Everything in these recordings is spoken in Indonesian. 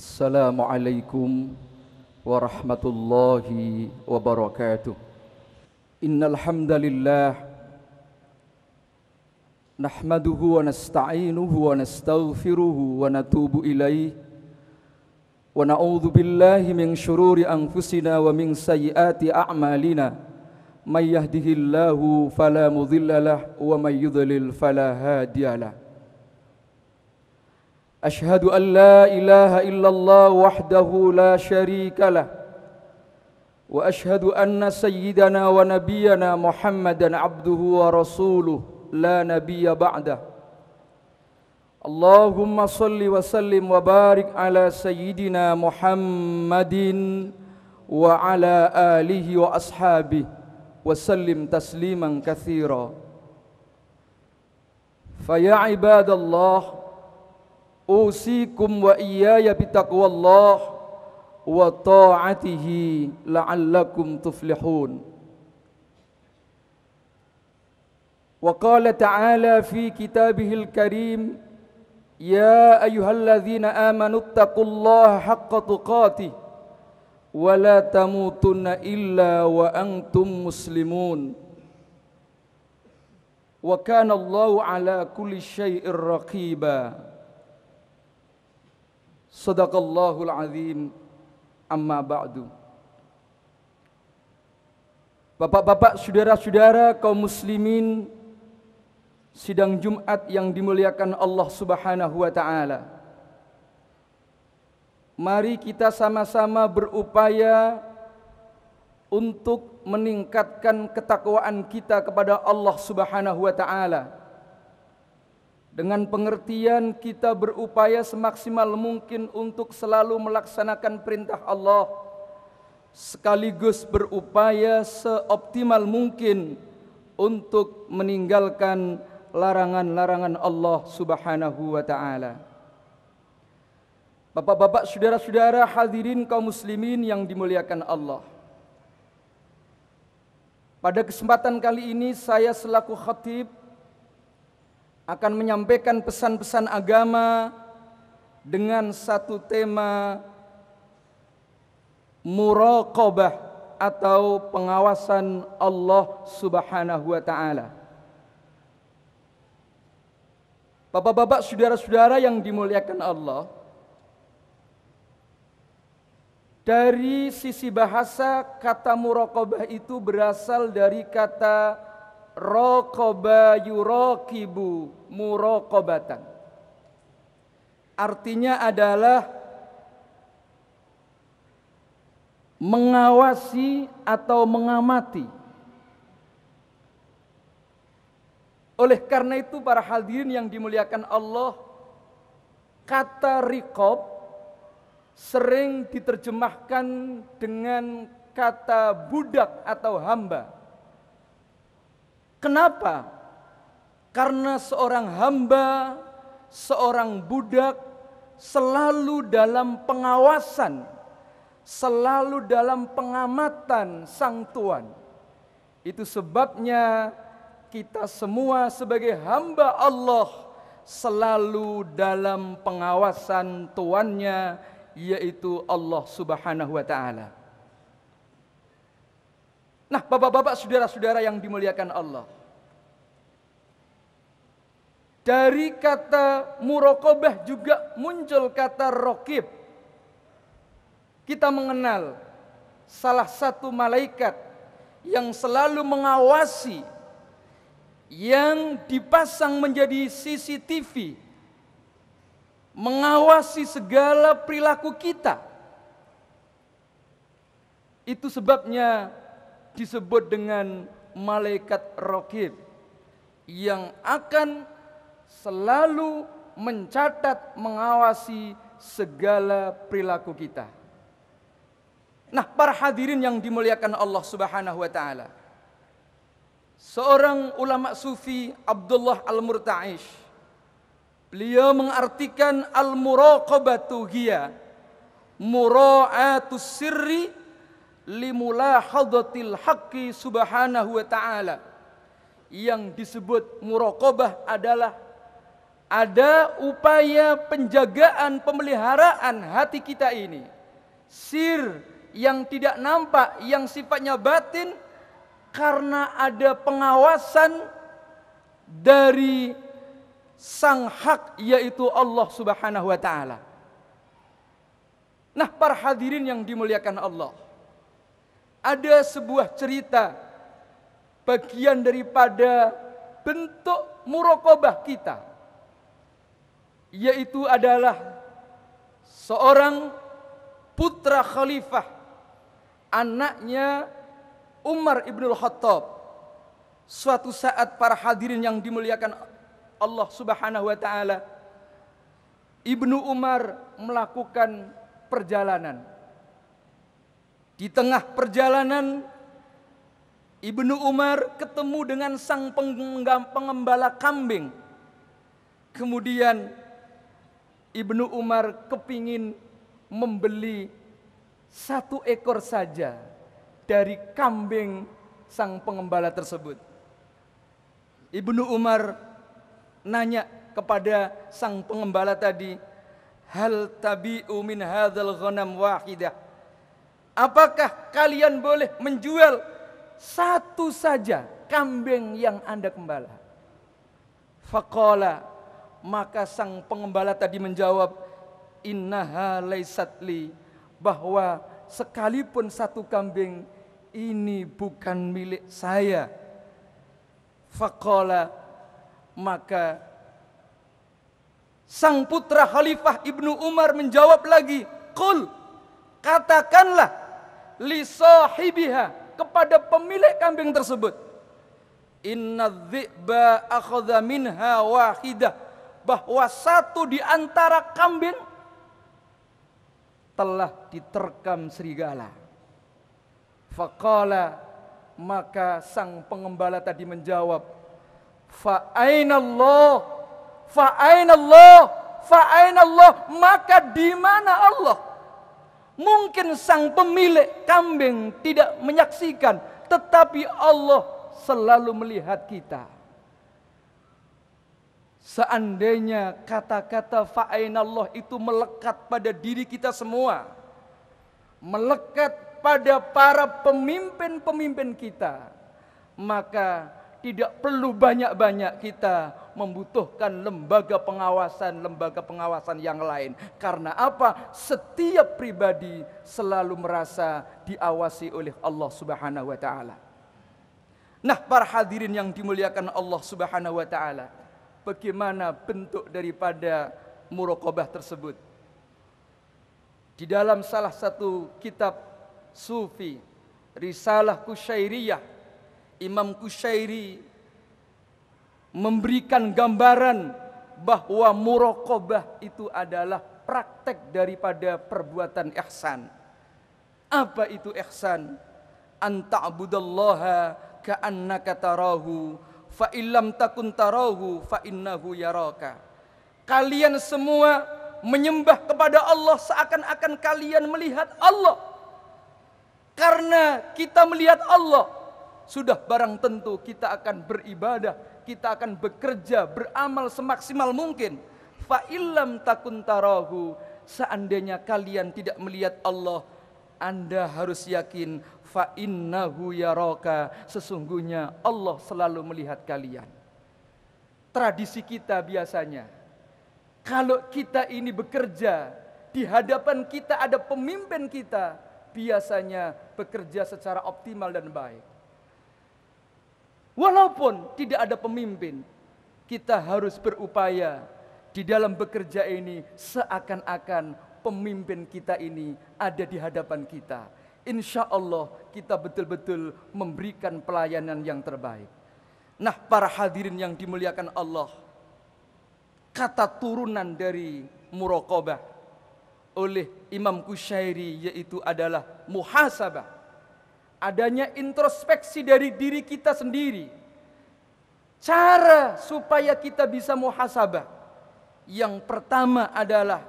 السلام عليكم ورحمة الله وبركاته إن الحمد لله نحمده ونستعينه ونستغفره ونتوب إليه ونعوذ بالله من شرور أنفسنا ومن سيئات أعمالنا من يهده الله فلا مضل له ومن يضلل فلا هادي له أشهد أن لا إله إلا الله وحده لا شريك له وأشهد أن سيدنا ونبينا محمدا عبده ورسوله لا نبي بعده اللهم صل وسلم وبارك على سيدنا محمد وعلى آله وأصحابه وسلم تسليما كثيرا فيا عباد الله أوصيكم وإياي بتقوى الله وطاعته لعلكم تفلحون. وقال تعالى في كتابه الكريم يا أيها الذين آمنوا اتقوا الله حق تقاته ولا تموتن إلا وأنتم مسلمون. وكان الله على كل شيء رقيبا. Sadaqallahul azim. Amma ba'du. Bapak-bapak, saudara-saudara kaum muslimin sidang Jumat yang dimuliakan Allah Subhanahu wa taala. Mari kita sama-sama berupaya untuk meningkatkan ketakwaan kita kepada Allah Subhanahu wa taala dengan pengertian kita berupaya semaksimal mungkin untuk selalu melaksanakan perintah Allah sekaligus berupaya seoptimal mungkin untuk meninggalkan larangan-larangan Allah Subhanahu wa taala. Bapak-bapak, saudara-saudara hadirin kaum muslimin yang dimuliakan Allah. Pada kesempatan kali ini saya selaku khatib akan menyampaikan pesan-pesan agama dengan satu tema muraqabah atau pengawasan Allah Subhanahu wa taala. Bapak-bapak, saudara-saudara yang dimuliakan Allah, dari sisi bahasa kata muraqabah itu berasal dari kata raqaba yuraqibu muraqabatan. Artinya adalah mengawasi atau mengamati. Oleh karena itu para hadirin yang dimuliakan Allah, kata riqab sering diterjemahkan dengan kata budak atau hamba. Kenapa? Karena seorang hamba, seorang budak selalu dalam pengawasan, selalu dalam pengamatan sang tuan. Itu sebabnya kita semua sebagai hamba Allah selalu dalam pengawasan tuannya yaitu Allah Subhanahu wa taala. Nah, Bapak-bapak, saudara-saudara yang dimuliakan Allah. Dari kata muraqabah juga muncul kata rokib. Kita mengenal salah satu malaikat yang selalu mengawasi yang dipasang menjadi CCTV mengawasi segala perilaku kita. Itu sebabnya disebut dengan malaikat rokib yang akan selalu mencatat, mengawasi segala perilaku kita. Nah, para hadirin yang dimuliakan Allah Subhanahu wa taala. Seorang ulama sufi Abdullah Al-Murta'ish beliau mengartikan al-muraqabatu hiya mura'atus sirri limulahadatil haqqi subhanahu wa ta'ala yang disebut muraqabah adalah ada upaya penjagaan pemeliharaan hati kita ini. Sir yang tidak nampak, yang sifatnya batin karena ada pengawasan dari sang hak yaitu Allah Subhanahu wa taala. Nah, para hadirin yang dimuliakan Allah. Ada sebuah cerita bagian daripada bentuk murokobah kita. Yaitu adalah seorang putra khalifah anaknya Umar ibnul Khattab. Suatu saat para hadirin yang dimuliakan Allah Subhanahu wa taala Ibnu Umar melakukan perjalanan. Di tengah perjalanan Ibnu Umar ketemu dengan sang pengembala kambing. Kemudian Ibnu Umar kepingin membeli satu ekor saja dari kambing sang pengembala tersebut. Ibnu Umar nanya kepada sang pengembala tadi, "Hal tabi'u min hadzal ghanam wahidah?" Apakah kalian boleh menjual satu saja kambing yang Anda gembala? Faqala maka sang pengembala tadi menjawab, "Innaha laisat li." Bahwa sekalipun satu kambing ini bukan milik saya Faqala maka sang putra Khalifah Ibnu Umar menjawab lagi, "Qul katakanlah li sahibiha kepada pemilik kambing tersebut, inna dzi'ba akhadha minha wahidah bahwa satu di antara kambing telah diterkam serigala." Faqala maka sang pengembala tadi menjawab, Fa Allah, fa Allah, fa Allah, maka di mana Allah? Mungkin sang pemilik kambing tidak menyaksikan, tetapi Allah selalu melihat kita. Seandainya kata-kata Allah itu melekat pada diri kita semua, melekat pada para pemimpin-pemimpin kita, maka tidak perlu banyak-banyak kita membutuhkan lembaga pengawasan, lembaga pengawasan yang lain. Karena apa? Setiap pribadi selalu merasa diawasi oleh Allah Subhanahu wa taala. Nah, para hadirin yang dimuliakan Allah Subhanahu wa taala, bagaimana bentuk daripada muraqabah tersebut? Di dalam salah satu kitab Sufi, Risalah Kusyairiyah, Imam Kusyairi memberikan gambaran bahwa murokobah itu adalah praktek daripada perbuatan ihsan. Apa itu ihsan? Anta'budallaha ka'annaka tarahu fa illam takun tarahu fa innahu yaraka. Kalian semua menyembah kepada Allah seakan-akan kalian melihat Allah. Karena kita melihat Allah, sudah barang tentu kita akan beribadah, kita akan bekerja, beramal semaksimal mungkin. Fa illam takun tarahu, seandainya kalian tidak melihat Allah, Anda harus yakin fa innahu yaraka, sesungguhnya Allah selalu melihat kalian. Tradisi kita biasanya kalau kita ini bekerja di hadapan kita ada pemimpin kita, biasanya bekerja secara optimal dan baik. Walaupun tidak ada pemimpin, kita harus berupaya di dalam bekerja ini seakan-akan pemimpin kita ini ada di hadapan kita. Insya Allah kita betul-betul memberikan pelayanan yang terbaik. Nah para hadirin yang dimuliakan Allah, kata turunan dari murokobah oleh Imam Kusyairi yaitu adalah muhasabah. Adanya introspeksi dari diri kita sendiri. Cara supaya kita bisa muhasabah. Yang pertama adalah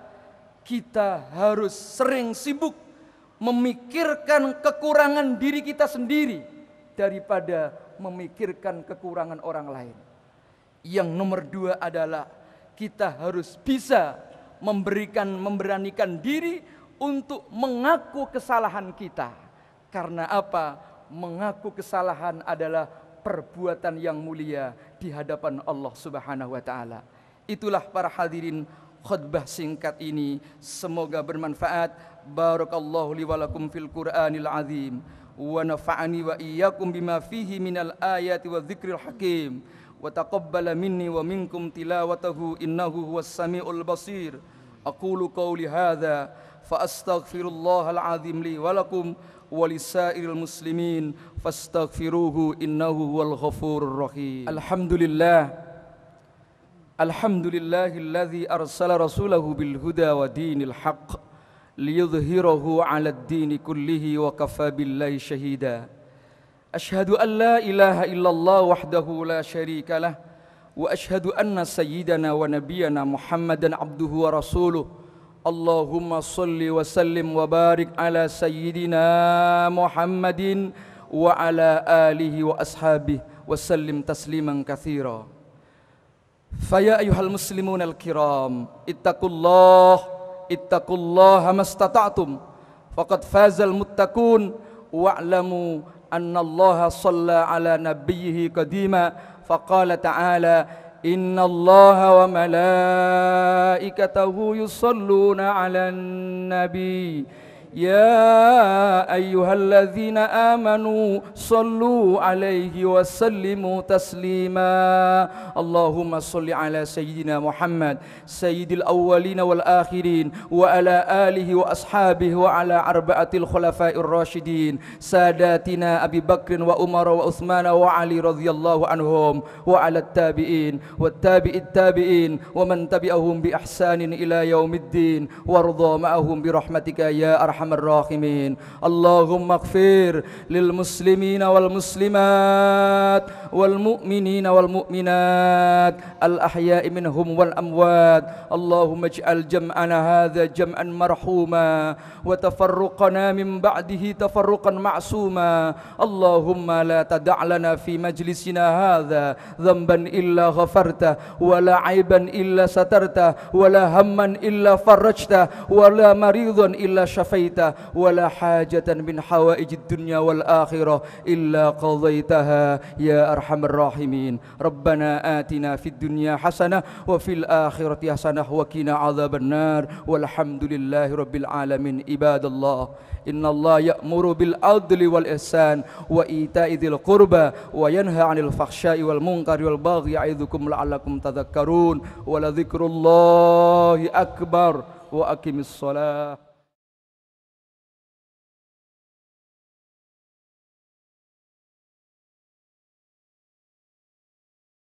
kita harus sering sibuk memikirkan kekurangan diri kita sendiri daripada memikirkan kekurangan orang lain. Yang nomor dua adalah kita harus bisa memberikan memberanikan diri untuk mengaku kesalahan kita. Karena apa? Mengaku kesalahan adalah perbuatan yang mulia di hadapan Allah Subhanahu wa taala. Itulah para hadirin khutbah singkat ini semoga bermanfaat. Barakallahu li wa lakum fil Qur'anil azim wa nafa'ani wa iyyakum bima fihi minal ayati wa dzikril hakim. وتقبل مني ومنكم تلاوته إنه هو السميع البصير أقول قولي هذا فأستغفر الله العظيم لي ولكم ولسائر المسلمين فاستغفروه إنه هو الغفور الرحيم. الحمد لله الحمد لله الذي أرسل رسوله بالهدى ودين الحق ليظهره على الدين كله وكفى بالله شهيداً. أشهد أن لا إله إلا الله وحده لا شريك له وأشهد أن سيدنا ونبينا محمدا عبده ورسوله اللهم صل وسلم وبارك على سيدنا محمد وعلى آله وأصحابه وسلم تسليما كثيرا. فيا أيها المسلمون الكرام اتقوا الله اتقوا الله ما استطعتم. فقد فاز المتقون. واعلموا أن الله صلى على نبيه قديما. فقال تعالى إن الله وملائكته يصلون على النبي. يا أيها الذين آمنوا صلوا عليه وسلموا تسليما. اللهم صل على سيدنا محمد سيد الأولين والآخرين وعلى آله وأصحابه وعلى أربعة الخلفاء الراشدين ساداتنا أبي بكر وأمر وعثمان وعلي رضي الله عنهم وعلى التابعين والتابع التابعين ومن تبعهم بإحسان إلى يوم الدين وارضى معهم برحمتك يا أرحم أرحم الراحمين. اللهم اغفر للمسلمين والمسلمات والمؤمنين والمؤمنات الأحياء منهم والأموات. اللهم اجعل جمعنا هذا جمعا مرحوما وتفرقنا من بعده تفرقا معصوما. اللهم لا تدع لنا في مجلسنا هذا ذنبا إلا غفرته ولا عيبا إلا سترته ولا هما إلا فرجته ولا مريضا إلا شفيته. قضيت ولا حاجة من حوائج الدنيا والآخرة إلا قضيتها. يا أرحم الراحمين ربنا آتنا في الدنيا حسنة وفي الآخرة حسنة وقنا عذاب النار. والحمد لله رب العالمين. عباد الله إن الله يأمر بالعدل والإحسان وإيتاء ذي القربى وينهى عن الفحشاء والمنكر والبغي يعظكم لعلكم تذكرون. ولذكر الله أكبر وأقم الصلاة.